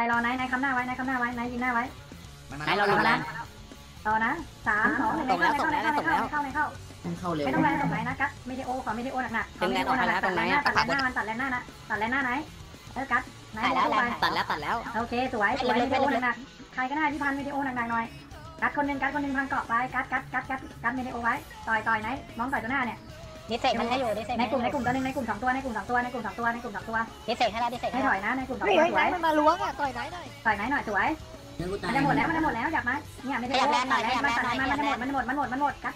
นายรอนายนายคำหน้าไว้นายคำหน้าไว้นายยืนหน้าไว้มันมาไหนเราแล้วรู้แล้วต่อนะสามสองหนึ่งส่งแล้วเข้าส่งแล้วเข้าส่งแล้วเข้าเข้าเข้าต้องเข้าเร็วไม่ต้องแรงตรงไหนนะกัดไม่ได้โอขอไม่ได้โอหนักๆถึงแรงออกมาแล้วตรงไหนอะตัดแรงหน้ามันตัดแรงหน้านะตัดแรงหน้าไหนเออกัดไหนถ่ายแล้วไปตัดแล้วตัดแล้วโอเคสวยสวยวิดีโอหนักๆใครก็ได้ที่พันวิดีโอหนักๆหน่อยกัดคนหนึ่งกัดคนหนึ่งพันเกาะไปกัดกัดกัดกัดกัดวิดีโอไว้ต่อยต่อยไหนมองต่อยตัวหน้าเนี่ย ดิเซกมันให้อยู่ดิเซกในกลุ่มในกลุ่มตัวนึงในกลุ่มสองตัวในกลุ่มสองตัวในกลุ่มสองตัวในกลุ่มสองตัวดิเซกให้แล้วดิเซกให้ถอยนะในกลุ่มสองตัวสวยมันมาล้วงอะต่อยไหนหน่อยต่อยไหนหน่อยสวยมันจะหมดแล้วมันจะหมดแล้วอยากมาเนี่ยไม่ได้โอตัดแรงมันตัดแรงมันจะหมดมันหมดมันหมดมันหมดกัด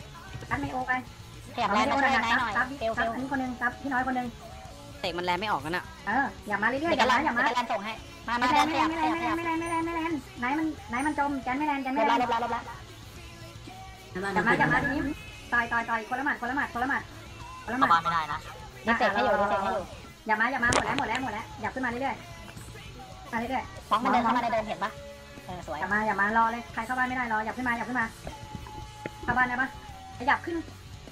กัดไม่โอไปขยับแรงมาช่วยนักหน่อยซับเฟลซับลอันนี้คนนึ่งซับพี่น้อยคนนึงเตะมันแรงไม่ออกกันอะเอออย่ามาเรื่อยๆอย่ามาอย่ามาแลนส่งให้มามาแรงไม่แรงไม่แรงไม่แรงไม่แรงไม่แรงไหนมันไหนมันจมแกนไม่แรงแกนไม่แรงลบลางลบลาลบลาอย่ามาอย่ามาทีนี้ต่อยต่อยต่อยคนละหมัดคนละหมัดคนละหมัด คนละหมัเข้าดมาไม่ได้นะดิเซกให้อยู่ดิเซกให้อยู่อย่ามาอย่ามาหมดแล้วหมดแล้วหมดแล้วอย่าขึ้นมาเรื่อยๆมาเรื่อยฟ้องมันเดินเข้ามาในเดินเห็นปะเออสวยๆอย่ามาอย่ามารอเลยใครเข้าบ้านไม่ได้รออย่าขึ้นมาอย่าขึ้นมาเข้าบ้านได้ปะขยับขึ้น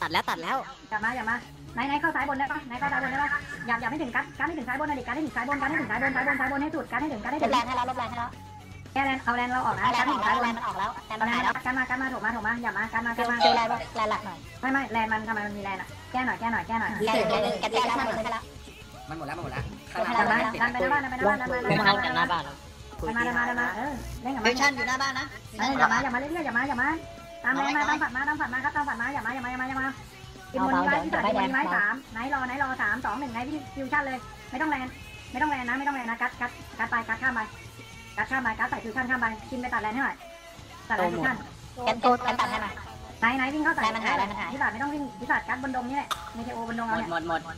ตัดแล้วตัดแล้วอย่ามาอย่ามาไหนไหนเข้าซ้ายบนได้ปะไหนเข้าซ้ายบนได้ปะอย่าอย่าไม่ถึงกัดกัดให้ถึงซ้ายบนนะดิกัดให้ถึงซ้ายบนกัดให้ถึงซ้ายบนซ้ายบนซ้ายบนให้สุดกัดให้ถึงกัดให้ลถึบงแรงให้แล้วลบแรงให้แล้ว แกแลนเอาแลนเราออกนะเอาแรกังดอให้อกถึงแล้ซ้ายวบนแรงมันออกแล้วแรงเอามันแลหายนแล้วกันมากันมาถูกมาถูกมาอย่ามากันมากัฟินลมาฟิลแรงแรงหลักหน่อยไม่ไม่แลนมันทำไมมันมีแลนอะแก้หน่อยแก้หน่อยแก้หน่อยแรงแรงแกแก้แล้วมันให้แล้วมันหมดแล้วมันหมดแล้วข้างดันหมาน้าดันไปหน้าบ้านดันไปหน้าบ้านดันมาดันมาดันมาดันมาดันมาดันมาดันมาเออเล่นกับฟิมันวชั่นอยู่หน้าบ้านนะเอออย่ามาอย่ามาเรื่อยๆอย่ามาอย่ามาตามแรงมาตามฝัดมาตามฝัดมาครับตามฝัดมาอย่ามาอย่ามาอย่ามาอย่ามากินบนนี้ไว้ที่ตัดกินบนนี้ไว้สามไหนรอไหนรอสามสองหนึ่งไหนพี่ฟิวชั่นเลย ไม่ต้องแรงไม่ต้องแรงนะไม่ต้องแรงนะกัดกัดกัดไปกัดข้ามไป กัดข้ามไปกัดใส่ฟิวชั่นข้ามไปกินไปตัดแรงให้หน่อยตัดแรงฟิวชั่นแกนโตแกนตัดให้หน่อยไหนไหนวิ่งเข้าใส่แรงมันหายแรงมันหายพิสัดไม่ต้องวิ่งพิสัดกัดบนดงนี่แหละไม่ใช่โอบนดงหมเอาดเนี่ยหมดหมด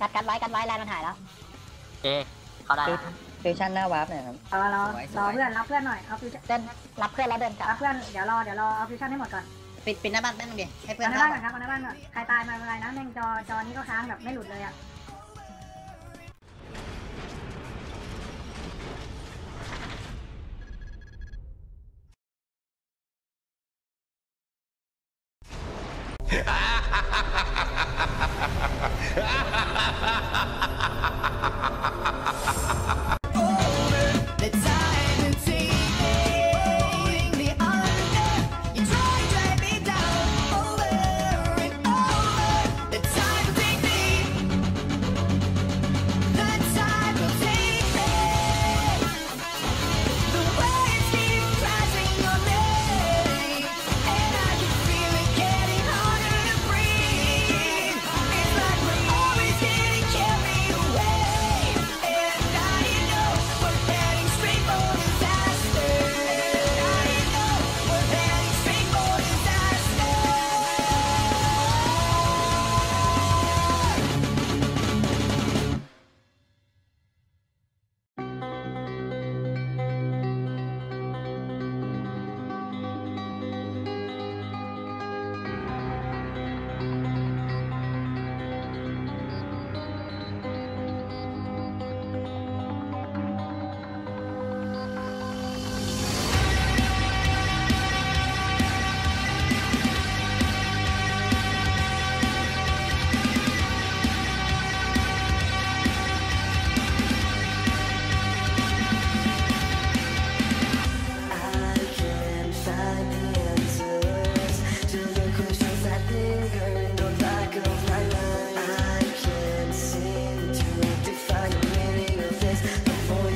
กัดกัดไว้กัดไว้แรงมันหายแล้วเขาได้ฟิวชั่นหน้าวาร์ปเนี่ยครับรอรอรอเพื่อนรับเพื่อนหน่อยเอาฟิวชั่นเดินรับเพื่อนแล้วเดินกลับรับเพื่อนเดี๋ยวรอเดี๋ยวรอเอาฟิวชั่นให้หมดก่อนปิดปิดหน้าบ้านแป๊บนึงดิให้เพื่อเอานในเข้าบ้านก่อนครับเอาในบ้านก่อนใครตายมาเป็นไรนะแม่งจอจอนี้ก็ค้างแบบไม่หลุดเลยอะ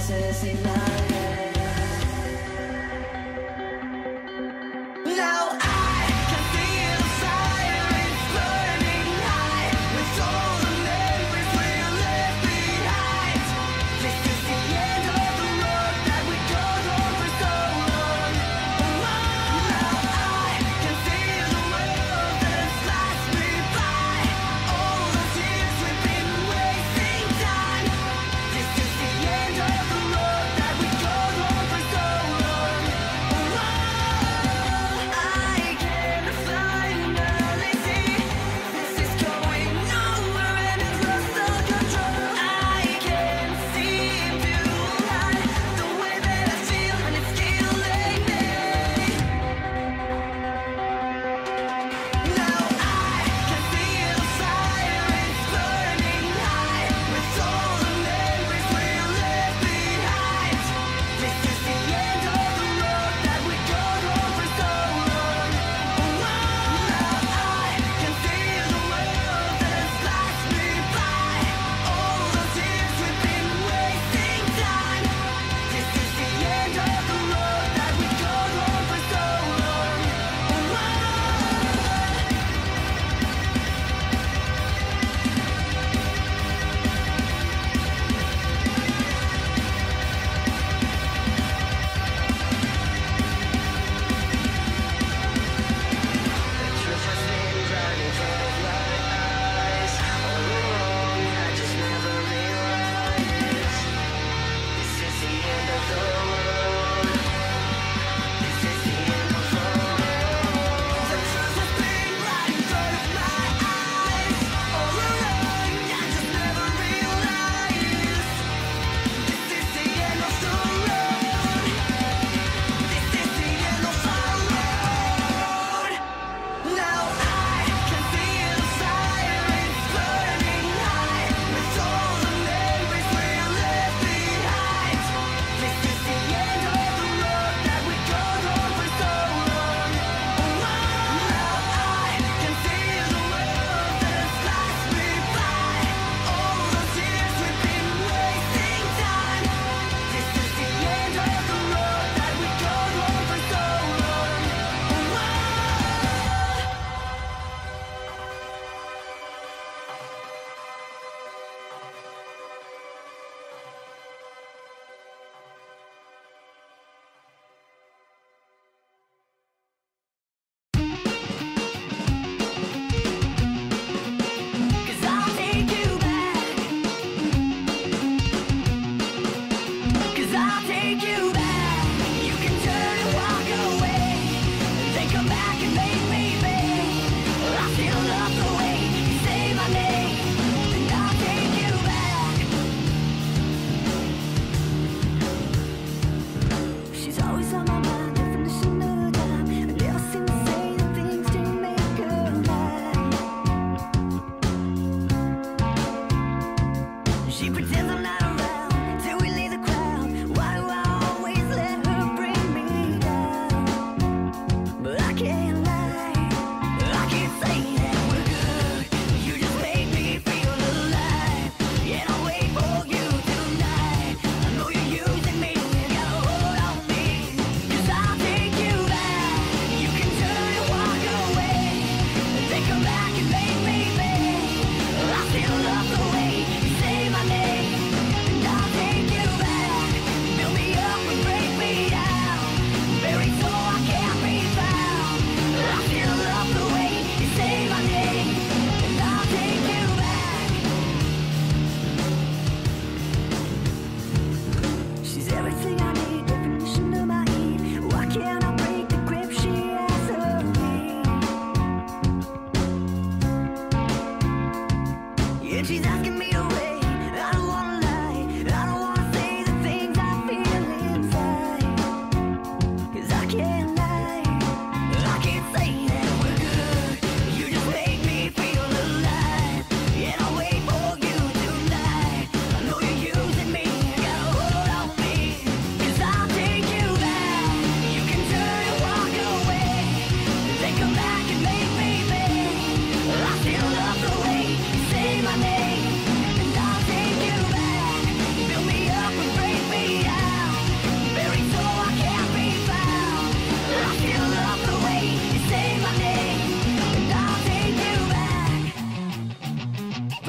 voices in my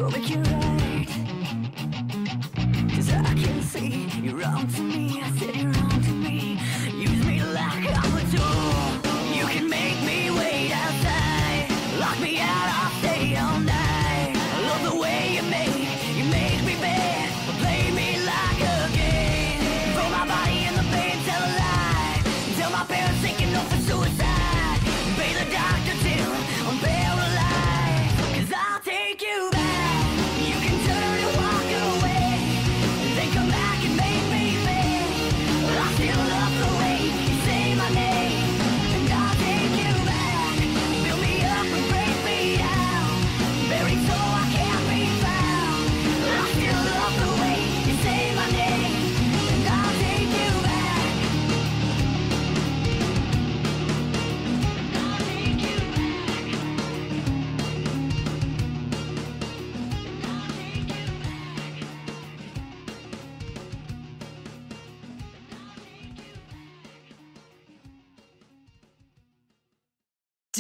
We'll make it right I can see you're wrong to me. I said you're wrong to me. Use me like a tool. You can make me wait outside. Lock me out, I'll all night. Love the way you make You make me bad. Play me like a game. Throw my body in the pain, tell a lie. Tell my parents they can know for suicide.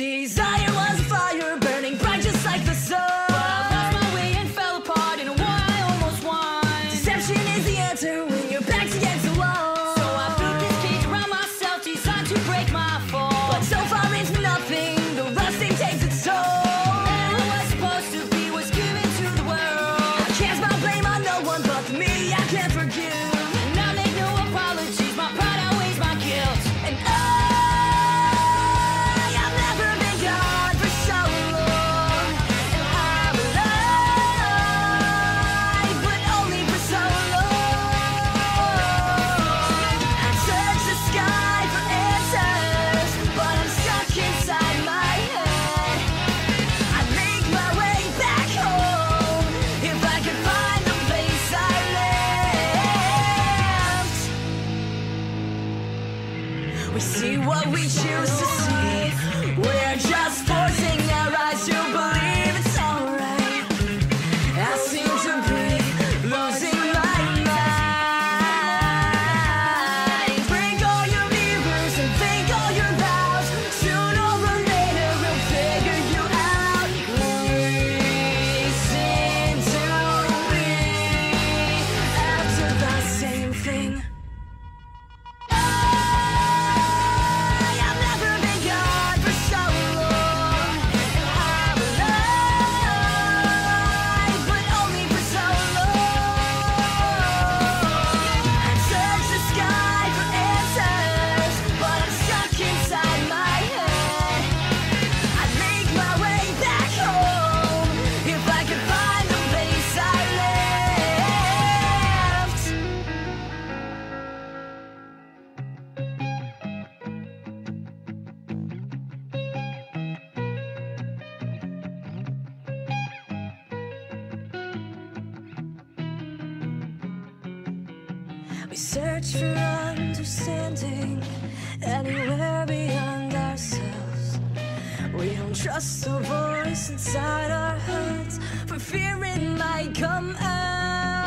Desire was fire. We search for understanding anywhere beyond ourselves. We don't trust the voice inside our heads for fear it might come out.